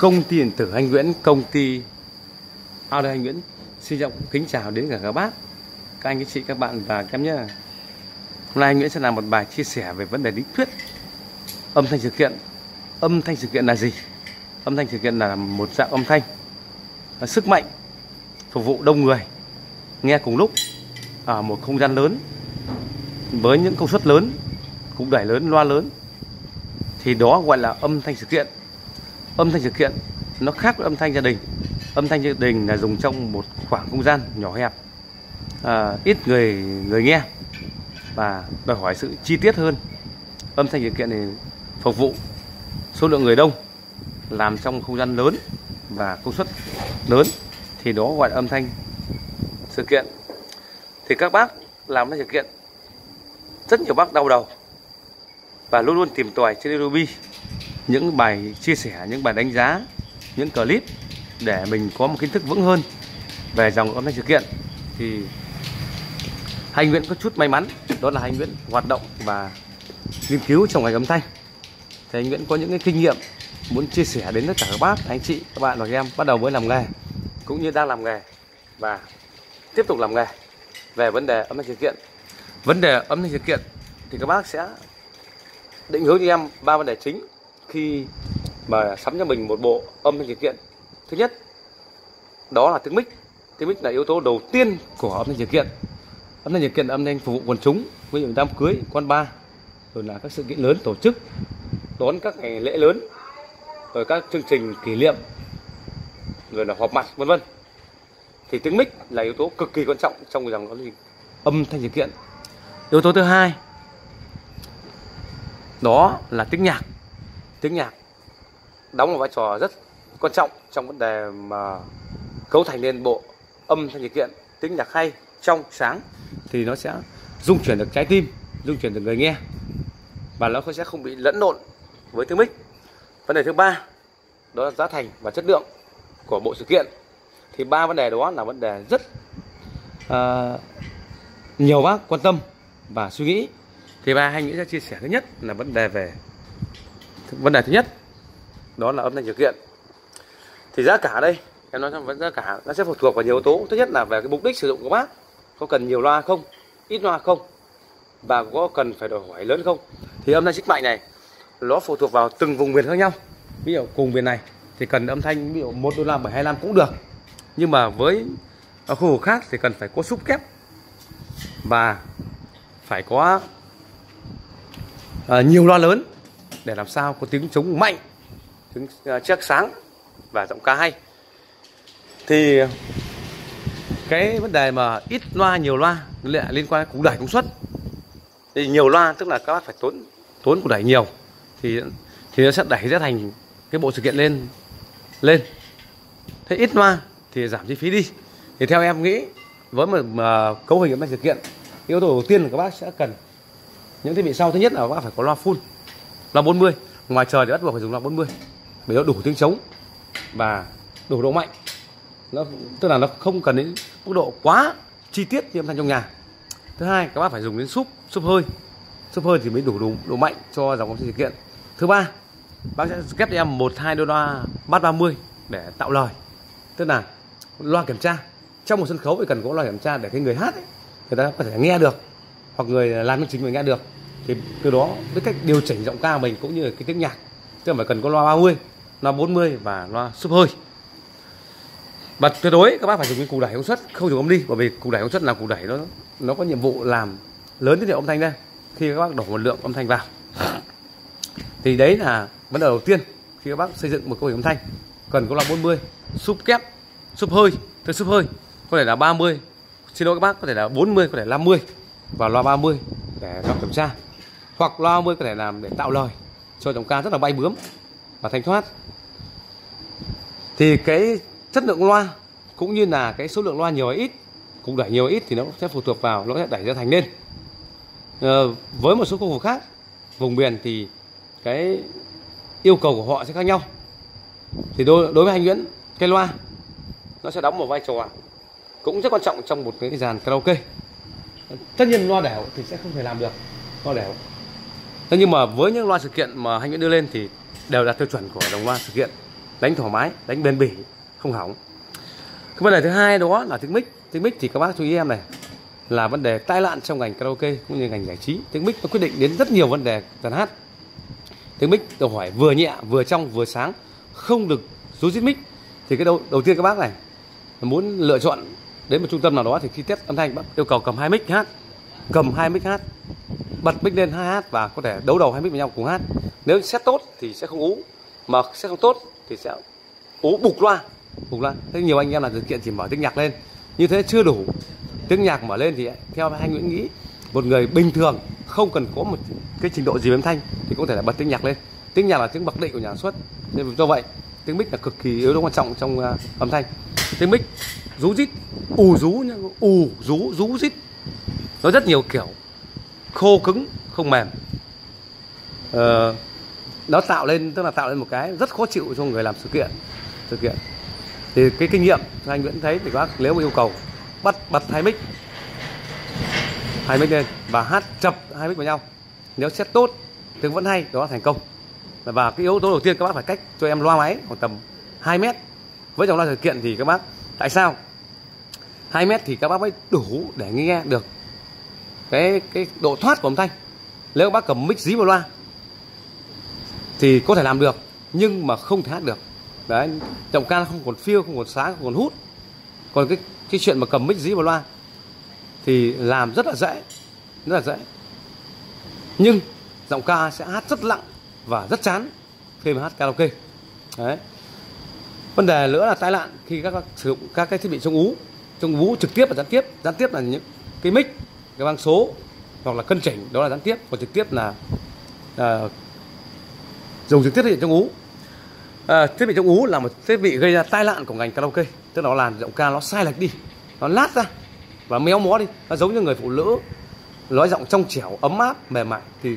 công ty điện tử Anh Nguyễn, công ty à, Audio Anh Nguyễn xin trọng kính chào đến cả các bác, các anh các chị, các bạn và các em nhé. Hôm nay anh Nguyễn sẽ làm một bài chia sẻ về vấn đề lý thuyết âm thanh sự kiện. Âm thanh sự kiện là gì? Âm thanh sự kiện là một dạng âm thanh là sức mạnh phục vụ đông người nghe cùng lúc ở một không gian lớn với những công suất lớn, cũng đẩy lớn, loa lớn thì đó gọi là âm thanh sự kiện âm thanh sự kiện nó khác với âm thanh gia đình. Âm thanh gia đình là dùng trong một khoảng không gian nhỏ hẹp. À, ít người người nghe và đòi hỏi sự chi tiết hơn. Âm thanh sự kiện này phục vụ số lượng người đông làm trong không gian lớn và công suất lớn thì đó gọi là âm thanh sự kiện. Thì các bác làm âm thanh sự kiện rất nhiều bác đau đầu và luôn luôn tìm tòi trên youtube những bài chia sẻ, những bài đánh giá, những clip để mình có một kiến thức vững hơn về dòng âm thanh sự kiện thì Hành Nguyễn có chút may mắn đó là Hành Nguyễn hoạt động và nghiên cứu trong ngành âm thanh. Thì anh Nguyễn có những cái kinh nghiệm muốn chia sẻ đến tất cả các bác, anh chị, các bạn và các em bắt đầu mới làm nghề cũng như đang làm nghề và tiếp tục làm nghề về vấn đề âm thanh sự kiện. Vấn đề âm thanh sự kiện thì các bác sẽ định hướng cho em ba vấn đề chính khi mà sắm cho mình một bộ âm thanh sự kiện thứ nhất, đó là tiếng mic. Tiếng mic là yếu tố đầu tiên của âm thanh sự kiện âm thanh sự kiện là âm thanh phục vụ quần chúng, ví dụ đám cưới quan ba rồi là các sự kiện lớn, tổ chức, đón các ngày lễ lớn, rồi các chương trình kỷ niệm, rồi là họp mặt, vân vân. Thì tiếng mic là yếu tố cực kỳ quan trọng trong dòng âm thanh sự kiện yếu tố thứ hai, đó là tiếng nhạc tiếng nhạc đóng một vai trò rất quan trọng trong vấn đề mà cấu thành nên bộ âm thanh sự kiện tiếng nhạc hay trong sáng thì nó sẽ dung chuyển được trái tim dung chuyển được người nghe và nó sẽ không bị lẫn lộn với tiếng mic. Vấn đề thứ ba đó là giá thành và chất lượng của bộ sự kiện. Thì ba vấn đề đó là vấn đề rất uh, nhiều bác quan tâm và suy nghĩ. Thì ba hay nghĩ sẽ chia sẻ thứ nhất là vấn đề về vấn đề thứ nhất đó là âm thanh điều kiện thì giá cả đây em nói rằng giá cả nó sẽ phụ thuộc vào nhiều yếu tố. Thứ nhất là về cái mục đích sử dụng của bác có cần nhiều loa không ít loa không và có cần phải đòi hỏi lớn không. Thì âm thanh sức mạnh này nó phụ thuộc vào từng vùng miền khác nhau. Ví dụ cùng miền này thì cần âm thanh ví dụ một đô la bảy hai năm cũng được. Nhưng mà với ở khu vực khác thì cần phải có súp kép và phải có à, nhiều loa lớn để làm sao có tiếng trống mạnh, tiếng ờ, chắc sáng và giọng ca hay. Thì cái vấn đề mà ít loa, nhiều loa lại liên quan đến đẩy công suất. Thì nhiều loa tức là các bác phải tốn tốn cục đẩy nhiều, thì thì nó sẽ đẩy ra thành cái bộ sự kiện lên lên. Thế ít loa thì giảm chi phí đi. Thì theo em nghĩ, với một mà cấu hình của sự kiện, yếu tố đầu tiên là các bác sẽ cần những thiết bị sau. Thứ nhất là các bác phải có loa full loa 40 ngoài trời thì bắt buộc phải dùng loa 40 để nó đủ tiếng trống và đủ độ mạnh. Nó tức là nó không cần đến mức độ quá chi tiết như âm thanh trong nhà. Thứ hai các bác phải dùng đến súp súp hơi. Súp hơi thì mới đủ đủ độ mạnh cho dòng âm thanh sự kiện. Thứ ba bác sẽ ghép cho em một hai đôi loa bát 30 để tạo lời. Tức là loa kiểm tra. Trong một sân khấu thì cần có loa kiểm tra để cái người hát ấy, người ta có thể nghe được hoặc người làm chương trình mình nghe được thì từ đó với cách điều chỉnh giọng ca mình cũng như là cái tiếng nhạc. Tức là phải cần có loa 30 loa 40 và loa súp hơi. Và tuyệt đối các bác phải dùng cái củ đẩy công suất, không dùng âm đi bởi vì củ đẩy công suất là củ đẩy nó nó có nhiệm vụ làm lớn tín hiệu âm thanh ra. Khi các bác đổ một lượng âm thanh vào. Thì đấy là vấn đề đầu tiên khi các bác xây dựng một câu hình âm thanh. Cần có loa 40 súp kép, súp hơi, tức súp hơi, có thể là 30 xin lỗi các bác, có thể là 40 có thể là 50 và loa 30 để cho kiểm tra hoặc loa mới có thể làm để tạo lời. Cho giọng ca rất là bay bướm và thanh thoát. Thì cái chất lượng loa cũng như là cái số lượng loa nhiều hay ít cũng đẩy nhiều hay ít thì nó sẽ phụ thuộc vào nó sẽ đẩy ra thành lên ờ, với một số khu vực khác vùng miền thì cái yêu cầu của họ sẽ khác nhau. Thì đối, đối với anh Nguyễn cái loa nó sẽ đóng một vai trò cũng rất quan trọng trong một cái dàn karaoke. Tất nhiên loa đẻo thì sẽ không thể làm được loa đẻo thế nhưng mà với những loa sự kiện mà anh Nguyễn đưa lên thì đều đạt tiêu chuẩn của đồng loa sự kiện. Đánh thoải mái, đánh bền bỉ, không hỏng. Cái vấn đề thứ hai đó là tiếng mic tiếng mic thì các bác chú ý em này, là vấn đề tai nạn trong ngành karaoke cũng như ngành giải trí. Tiếng mic nó quyết định đến rất nhiều vấn đề dàn hát. Tiếng mic đòi hỏi vừa nhẹ, vừa trong, vừa sáng, không được rú rít mic. Thì cái đầu đầu tiên các bác này, muốn lựa chọn đến một trung tâm nào đó thì khi test âm thanh, bác yêu cầu cầm hai mic hát, cầm hai mic hát bật mic lên hát và có thể đấu đầu hai mic với nhau cùng hát. Nếu xét tốt thì sẽ không ú mà xét không tốt thì sẽ ú bục loa bục loa. Thế nhiều anh em là thực kiện chỉ mở tiếng nhạc lên. Như thế chưa đủ. Tiếng nhạc mở lên thì theo anh Nguyễn nghĩ một người bình thường không cần có một cái trình độ gì âm thanh thì cũng thể là bật tiếng nhạc lên. Tiếng nhạc là tiếng bậc định của nhà sản xuất. Nên do vậy tiếng mic là cực kỳ yếu tố quan trọng trong uh, âm thanh. Tiếng mic rú rít ù rú nhá ù rú rú rít. Nó rất nhiều kiểu khô cứng không mềm. Ờ, nó tạo lên tức là tạo lên một cái rất khó chịu cho người làm sự kiện sự kiện. Thì cái kinh nghiệm anh Nguyễn thấy thì bác nếu mà yêu cầu bắt bật hai mic hai mic lên và hát chập hai mic vào nhau. Nếu xét tốt tiếng vẫn hay đó là thành công. Và cái yếu tố đầu tiên các bác phải cách cho em loa máy khoảng tầm 2 mét. Với dòng loa sự kiện thì các bác tại sao? 2 mét thì các bác mới đủ để nghe được cái cái độ thoát của âm thanh. Nếu các bác cầm mic dí vào loa, thì có thể làm được, nhưng mà không thể hát được. Đấy, giọng ca không còn phiêu, không còn sáng, không còn hút. Còn cái cái chuyện mà cầm mic dí vào loa, thì làm rất là dễ, rất là dễ. Nhưng giọng ca sẽ hát rất lặng và rất chán khi mà hát karaoke. Đấy. Vấn đề nữa là tai nạn khi các sử dụng các cái thiết bị chống ú chống ú trực tiếp và gián tiếp. Gián tiếp là những cái mic cái mang số hoặc là cân chỉnh đó là gián tiếp. Còn trực tiếp là à, dùng trực tiếp thiết bị trong ú. À, thiết bị trong ú là một thiết bị gây ra tai nạn của ngành karaoke. Tức là nó làm giọng ca nó sai lệch đi nó lát ra và méo mó đi. Nó giống như người phụ nữ nói giọng trong trẻo ấm áp mềm mại. Thì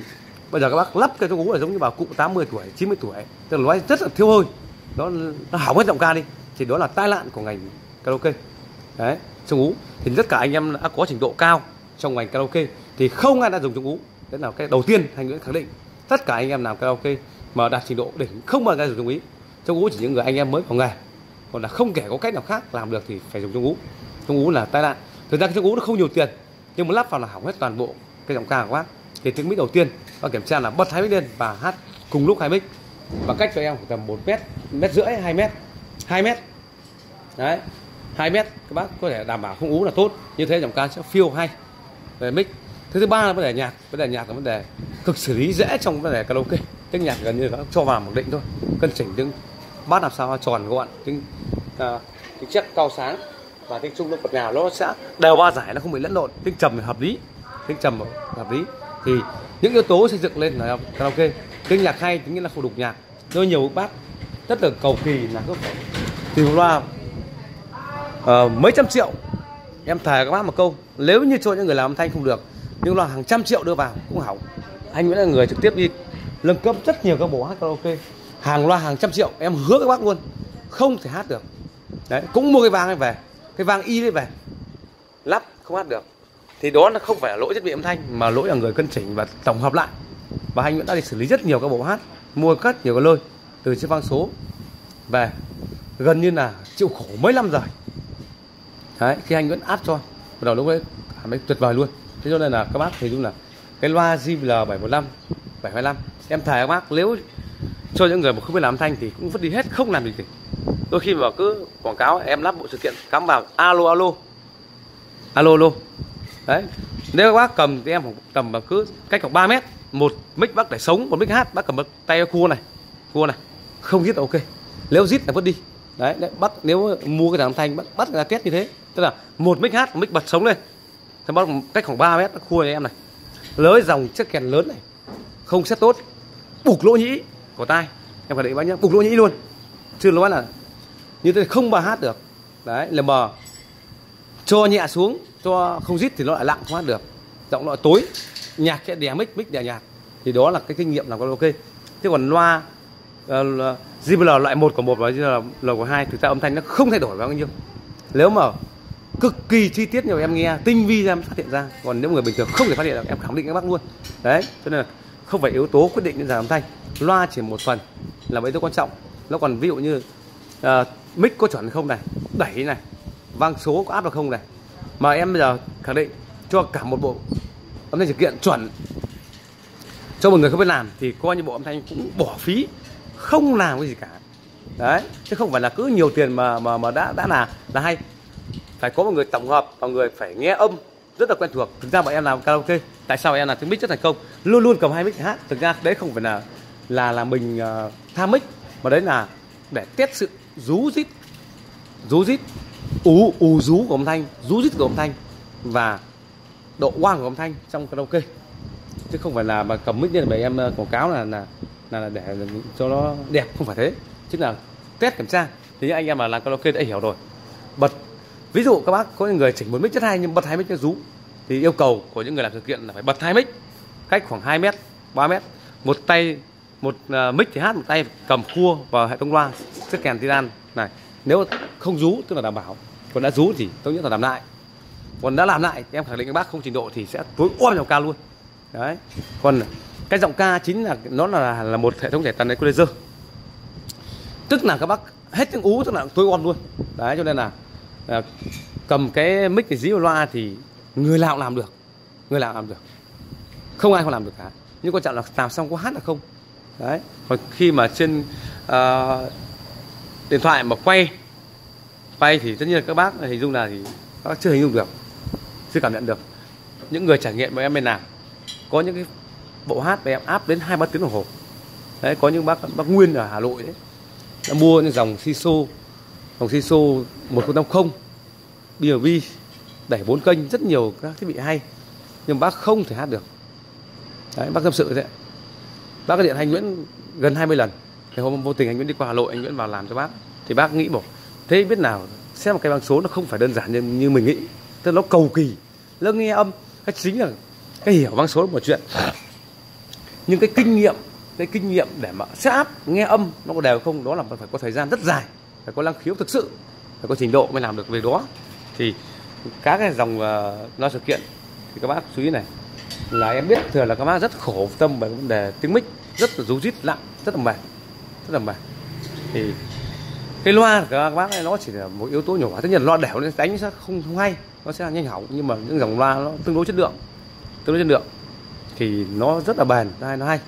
bây giờ các bác lắp cái trong ú là giống như bà cụ 80 tuổi 90 tuổi. Tức là nói rất là thiếu hơi. Nó nó hỏng hết giọng ca đi. Thì đó là tai nạn của ngành karaoke. Đấy trong ú. Thì tất cả anh em đã có trình độ cao trong ngành karaoke thì không ai đã dùng chống ú đấy là cái đầu tiên anh Nguyễn khẳng định. Tất cả anh em làm karaoke mà đạt trình độ đỉnh, không bao giờ dùng chống ý chống ú chỉ những người anh em mới vào nghề. Còn là không kể có cách nào khác làm được thì phải dùng chống ú chống ú là tai nạn. Thực ra cái chống ú nó không nhiều tiền, nhưng mà lắp vào là hỏng hết toàn bộ cái giọng ca của bác. Thì tiếng mic đầu tiên và kiểm tra là bật hai mic lên và hát cùng lúc hai mic. Và cách cho em khoảng tầm một mét mét rưỡi, hai mét hai mét. Đấy, hai mét, các bác có thể đảm bảo không ú là tốt. Như thế giọng ca sẽ phiêu hay về mic. Thứ thứ ba là vấn đề nhạc. Vấn đề nhạc là vấn đề cực xử lý dễ trong vấn đề karaoke. Tiếng nhạc gần như là cho vào một định thôi. Cân chỉnh tiếng bát làm sao tròn gọn tiếng uh, tiếng chất cao sáng và tiếng trung nó bật nào nó sẽ đều ba giải nó không bị lẫn lộn. Tiếng trầm hợp lý. Tiếng trầm hợp lý. Thì những yếu tố xây dựng lên là karaoke. Tiếng nhạc hay tính nghĩa là phụ đục nhạc. Do nhiều bác rất là cầu kỳ là cứ phải tìm loa uh, mấy trăm triệu em thề các bác một câu, nếu như cho những người làm âm thanh không được, nhưng loa hàng trăm triệu đưa vào cũng hỏng. Anh vẫn là người trực tiếp đi nâng cấp rất nhiều các bộ hát karaoke. Hàng loa hàng trăm triệu, em hứa các bác luôn, không thể hát được. Đấy, cũng mua cái vang ấy về, cái vang y đấy về. Lắp, không hát được. Thì đó là không phải là lỗi thiết bị âm thanh, mà lỗi là người cân chỉnh và tổng hợp lại. Và anh vẫn đã đi xử lý rất nhiều các bộ hát, mua cất nhiều cái lơi từ chiếc vang số về. Gần như là chịu khổ mấy năm rồi đấy khi anh vẫn áp cho. Bắt đầu lúc đấy cảm thấy tuyệt vời luôn. Thế cho nên là các bác thấy dung là cái loa JBL 715 725 em thề các bác nếu cho những người mà không biết làm thanh thì cũng vứt đi hết không làm gì gì đôi khi mà cứ quảng cáo em lắp bộ sự kiện cắm vào alo alo. Alo alo. Đấy nếu các bác cầm thì em cầm mà cứ cách khoảng 3 mét. Một mic bác để sống một mic hát bác cầm tay cua này cua này. Không giết ok. Nếu giết là vứt đi. Đấy, đấy bắt nếu mua cái đàn thanh bắt bắt ra kết như thế tức là một mic hát mic bật sống lên. Thì bắt cách khoảng 3 mét nó khua em này. Lới dòng chiếc kèn lớn này. Không xét tốt. Bục lỗ nhĩ. Của tai. Em phải để bác nhá bục lỗ nhĩ luôn. Chứ nói là như thế không bà hát được. Đấy là mờ. Cho nhẹ xuống cho không rít thì nó lại lặng không hát được. Giọng nó tối. Nhạc sẽ đè mic mic đè nhạc. Thì đó là cái kinh nghiệm làm ok. Thế còn loa ờ, uh, JBL loại một của một và JBL của hai thực ra âm thanh nó không thay đổi bao nhiêu. Nếu mà cực kỳ chi tiết nhiều em nghe tinh vi ra em phát hiện ra. Còn nếu người bình thường không thể phát hiện được em khẳng định các bác luôn. Đấy cho nên là không phải yếu tố quyết định đến giảm âm thanh loa chỉ một phần là yếu tố quan trọng. Nó còn ví dụ như uh, mic có chuẩn không này đẩy này vang số có áp được không này. Mà em bây giờ khẳng định cho cả một bộ âm thanh sự kiện chuẩn. Cho một người không biết làm thì coi như bộ âm thanh cũng bỏ phí không làm cái gì cả. Đấy chứ không phải là cứ nhiều tiền mà mà mà đã đã là là hay phải có một người tổng hợp và người phải nghe âm rất là quen thuộc. Thực ra bọn em làm karaoke tại sao em làm tiếng mic rất thành công? Luôn luôn cầm hai mic hát. Thực ra đấy không phải là là là mình ờ, uh, tham mic mà đấy là để test sự rú rít rú rít ú ù rú của âm thanh rú rít của âm thanh và độ quang của âm thanh trong karaoke. Chứ không phải là mà cầm mic lên để em ờ, quảng cáo là là là để cho nó đẹp không phải thế. Chứ là test kiểm tra. Thì những anh em mà làm karaoke đã hiểu rồi. Bật ví dụ các bác có những người chỉnh một mic rất hay nhưng bật hai mic cho rú thì yêu cầu của những người làm sự kiện là phải bật hai mic cách khoảng 2 mét 3 mét. Một tay một uh, mic thì hát một tay cầm cua vào hệ thống loa chiếc kèn titan này nếu không rú tức là đảm bảo. Còn đã rú thì tốt nhất là làm lại. Còn đã làm lại em khẳng định các bác không trình độ thì sẽ tối ôm giọng ca luôn. Đấy. Còn cái giọng ca chính là nó là là một hệ thống giải tần equalizer. Tức là các bác hết tiếng ú tức là tối ôm luôn. Đấy cho nên là à, cầm cái mic để dí vào loa thì người nào cũng làm được người nào cũng làm được. Không ai không làm được cả. Nhưng quan trọng là làm xong có hát là không. Đấy. Còn khi mà trên uh, điện thoại mà quay quay thì tất nhiên là các bác hình dung là thì các bác chưa hình dung được chưa cảm nhận được. Những người trải nghiệm mà em bên làm có những cái bộ hát mà em áp đến hai ba tiếng đồng hồ. Đấy có những bác bác nguyên ở hà nội đấy đã mua những dòng si xô hồng siso một năm không BRV đẩy bốn kênh rất nhiều các thiết bị hay nhưng bác không thể hát được. Đấy bác tâm sự thế. Bác điện anh Nguyễn gần 20 lần. Thì hôm vô tình anh Nguyễn đi qua Hà Nội anh Nguyễn vào làm cho bác thì bác nghĩ bảo thế biết nào xem một cái bằng số nó không phải đơn giản như, như mình nghĩ. Tức nó cầu kỳ nó nghe âm cái chính là cái hiểu bằng số là một chuyện. Nhưng cái kinh nghiệm cái kinh nghiệm để mà set áp nghe âm nó có đều không đó là phải có thời gian rất dài phải có năng khiếu thực sự phải có trình độ mới làm được về đó. Thì các cái dòng ờ, uh, lo sự kiện thì các bác chú ý này. Là em biết thường là các bác rất khổ tâm về vấn đề tiếng mic rất là rú rít lặng rất là mệt rất là mệt. Thì cái loa của các bác này nó chỉ là một yếu tố nhỏ. Tất nhiên loa đẻo nên đánh sẽ không không hay nó sẽ nhanh hỏng nhưng mà những dòng loa nó tương đối chất lượng tương đối chất lượng. Thì nó rất là bền hay nó hay.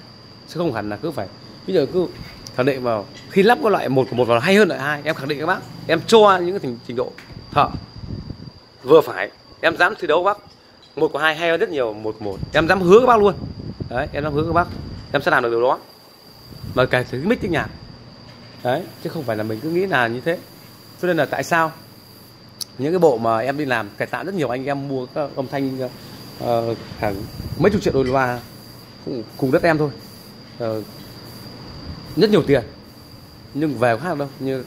Chứ không hẳn là cứ phải bây giờ cứ khẳng định vào khi lắp các loại một của một vào hay hơn loại hai. Em khẳng định các bác em cho những cái trình, trình độ thợ. Vừa phải em dám thi đấu bác một của hai hay hơn rất nhiều một một. Em dám hứa các bác luôn. Đấy em dám hứa các bác em sẽ làm được điều đó. Mà cả thứ mic tiếng nhạc. Đấy chứ không phải là mình cứ nghĩ là như thế. Cho nên là tại sao những cái bộ mà em đi làm cải tạo rất nhiều anh em mua các âm thanh uh, hàng mấy chục triệu đô la cùng, cùng đất em thôi. Uh, rất nhiều tiền. Nhưng về khác đâu. Như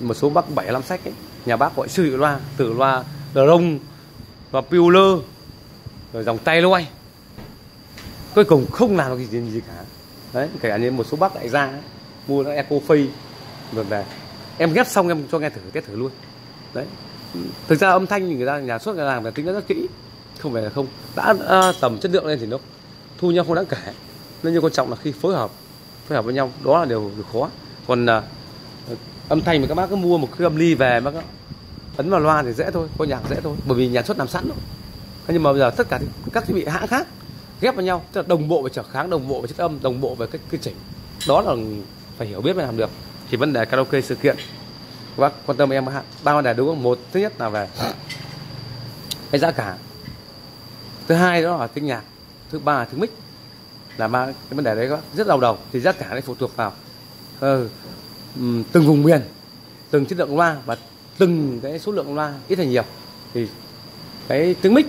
một số bác bảy năm sách ấy nhà bác gọi sư loa từ loa rông và lơ rồi dòng tay loay. Cuối cùng không làm được gì gì cả. Đấy kể cả như một số bác đại gia ấy, mua nó eco phi rồi về. Em ghép xong em cho nghe thử test thử luôn. Đấy. Thực ra âm thanh thì người ta nhà xuất người ta làm là tính rất kỹ. Không phải là không. Đã à, tầm chất lượng lên thì nó thu nhau không đáng kể. Nên như quan trọng là khi phối hợp phối hợp với nhau đó là điều, điều khó. Còn à, âm thanh mà các bác cứ mua một cái âm ly về bác ấn vào loa thì dễ thôi có nhạc dễ thôi bởi vì nhà xuất làm sẵn rồi nhưng mà bây giờ tất cả các thiết bị hãng khác ghép vào nhau tức là đồng bộ về trở kháng đồng bộ về chất âm đồng bộ về cái quy chỉnh. Đó là phải hiểu biết mới làm được. Thì vấn đề karaoke sự kiện. Các bác quan tâm em ba vấn đề đúng không? Một thứ nhất là về cái giá cả. Thứ hai đó là tiếng nhạc. Thứ ba là tiếng mic là ba cái vấn đề đấy có rất đau đầu thì giá cả đấy phụ thuộc vào uh, từng vùng miền từng chất lượng loa và từng cái số lượng loa ít hay nhiều. Thì cái tiếng mic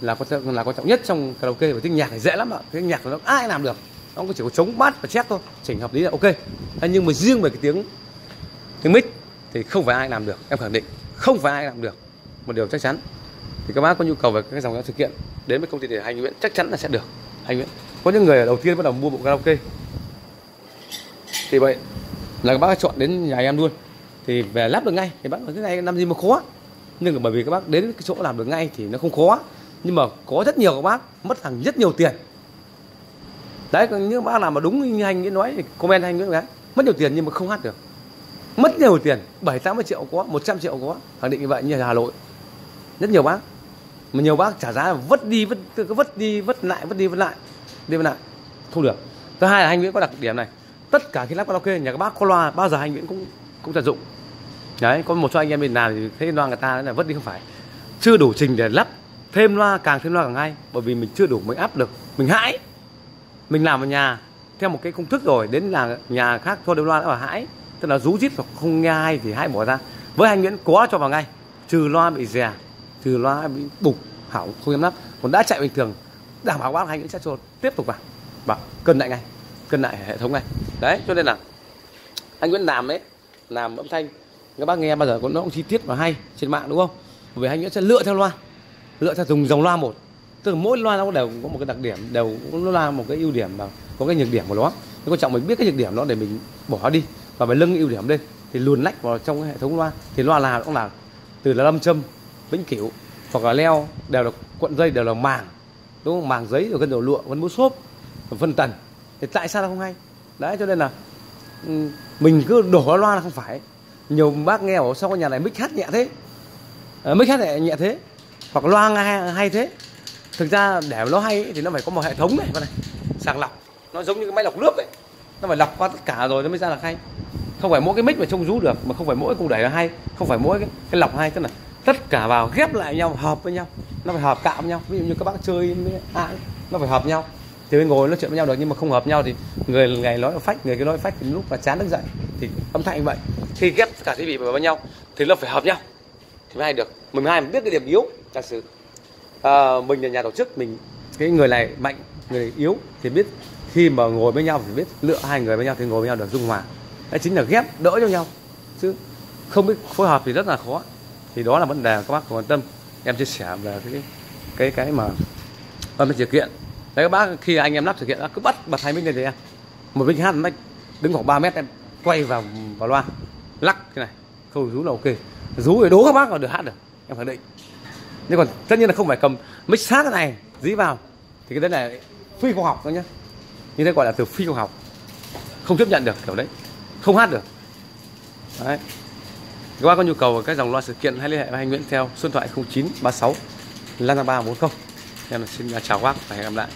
là quan trọng là quan trọng nhất trong karaoke và tiếng nhạc thì dễ lắm ạ. Tiếng nhạc nó ai làm được nó chỉ có chống bát và chép thôi chỉnh hợp lý là ok. Thế nhưng mà riêng về cái tiếng tiếng mic thì không phải ai làm được em khẳng định không phải ai làm được. Một điều chắc chắn. Thì các bác có nhu cầu về các dòng sự kiện đến với công ty để hành nguyện chắc chắn là sẽ được. Hành Nguyễn có những người đầu tiên bắt đầu mua bộ karaoke. Thì vậy là các bác chọn đến nhà em luôn. Thì về lắp được ngay, thì bác nói cái này làm gì mà khó nhưng bởi vì các bác đến cái chỗ làm được ngay thì nó không khó nhưng mà có rất nhiều các bác mất hàng rất nhiều tiền. Đấy, những bác làm mà đúng như anh ấy nói thì comment anh nữa nói, mất nhiều tiền nhưng mà không hát được. Mất nhiều tiền, bảy tám mươi triệu có 100 triệu có. Khẳng định như vậy, như Hà Nội. Rất nhiều bác. Mà nhiều bác trả giá là vất đi, vất, cứ vất đi, vất lại, vất đi, vất lại đi bên lại không được. Thứ hai là anh Nguyễn có đặc điểm này. Tất cả khi lắp karaoke nhà các bác có loa, bao giờ anh Nguyễn cũng cũng tận dụng. Đấy, có một số anh em mình làm thì thấy loa người ta là vất đi không phải. Chưa đủ trình để lắp thêm loa, càng thêm loa càng hay, bởi vì mình chưa đủ mình áp được mình hãi. Mình làm ở nhà theo một cái công thức rồi, đến là nhà khác thôi đem loa đã bảo hãi. Tức là rú rít hoặc không nghe hay thì hãi bỏ ra. Với anh Nguyễn có cho vào ngay. Trừ loa bị rè trừ loa bị bục, hỏng, không dám lắp. Còn đã chạy bình thường đảm bảo bác anh những chất chuột tiếp tục vào. Và cân lại ngay. Cân lại hệ thống này đấy, cho nên là anh Nguyễn làm đấy làm âm thanh, các bác nghe bao giờ cũng nó cũng chi tiết và hay trên mạng, đúng không? Bởi vì anh Nguyễn sẽ lựa theo loa. Lựa theo dùng dòng loa một. Tức là mỗi loa nó đều có một cái đặc điểm, đều nó là một cái ưu điểm và có cái nhược điểm của nó. Nhưng quan trọng mình biết cái nhược điểm đó để mình bỏ đi và phải lưng ưu điểm lên. Thì luồn lách vào trong cái hệ thống loa. Thì loa nào cũng là từ là lâm châm, vĩnh cửu, hoặc là leo, đều là cuộn dây, đều là màng đúng không? Màng giấy rồi gân đầu lụa vẫn bút xốp phân tần. Thì tại sao nó không hay? Đấy cho nên là ừ, mình cứ đổ loa là không phải. Nhiều bác nghe ở sau con nhà này mic hát nhẹ thế? À, mic hát nhẹ, nhẹ thế? Hoặc loa hay, hay thế? Thực ra để nó hay thì nó phải có một hệ thống này này. Sàng lọc. Nó giống như cái máy lọc nước ấy. Nó phải lọc qua tất cả rồi nó mới ra là hay. Không phải mỗi cái mic mà trông rú được mà không phải mỗi cung đẩy là hay. Không phải mỗi cái, cái lọc hay tức là tất cả vào ghép lại nhau hợp với nhau. Nó phải hợp cạo với nhau. Ví dụ như các bác chơi với ai nó phải hợp nhau. Thì mới ngồi nói chuyện với nhau được nhưng mà không hợp nhau thì người ngày nói phách người kia nói phách thì lúc mà chán đứng dậy thì âm thanh vậy. Khi ghép cả thiết bị vào với nhau thì nó phải hợp nhau. Thì mới hay được. Mình hai biết cái điểm yếu giả sử à, mình là nhà tổ chức mình cái người này mạnh người này yếu thì biết. Khi mà ngồi với nhau thì biết lựa hai người với nhau thì ngồi với nhau được dung hòa. Đấy chính là ghép đỡ cho nhau. Chứ không biết phối hợp thì rất là khó thì đó là vấn đề các bác quan tâm. Em chia sẻ về cái cái cái mà âm thanh sự kiện. Đấy, các bác, khi anh em lắp sự kiện cứ bắt bật hai mic lên thì em. Một mic hát mic đứng khoảng 3 mét, em quay vào vào loa. Lắc cái này, không rú là ok. Rú thì đố các bác vào được hát được, em khẳng định. Nhưng còn tất nhiên là không phải cầm mic sát cái này, dí vào. Thì cái đấy là phi khoa học thôi nhá. Như thế gọi là từ phi khoa học. Không chấp nhận được, kiểu đấy. Không hát được. Đấy các bác có nhu cầu các dòng loa sự kiện, hãy liên hệ với anh Nguyễn theo số điện thoại 0936 55340 em xin chào các bác và hẹn gặp lại.